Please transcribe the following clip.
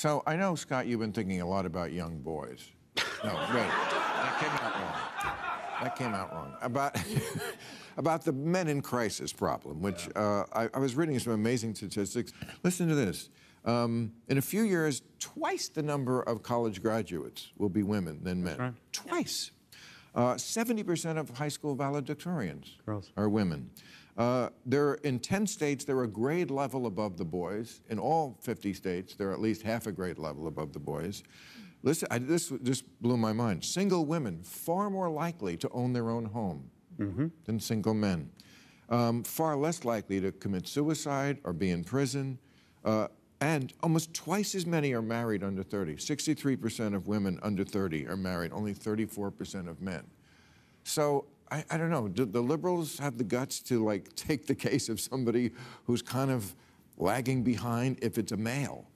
So I know, Scott, you've been thinking a lot about young boys. No, wait, that came out wrong. That came out wrong. About, about the men in crisis problem, which uh, I, I was reading some amazing statistics. Listen to this. Um, in a few years, twice the number of college graduates will be women than men. right. Twice. Uh, 70% of high school valedictorians are women. Uh, they're in 10 states, they're a grade level above the boys. In all 50 states, they're at least half a grade level above the boys. Listen, I, this just blew my mind. Single women far more likely to own their own home than single men. Um, far less likely to commit suicide or be in prison. Uh, and almost twice as many are married under 30. 63% of women under 30 are married, only 34% of men. So I, I don't know. Do the liberals have the guts to like take the case of somebody who's kind of lagging behind if it's a male?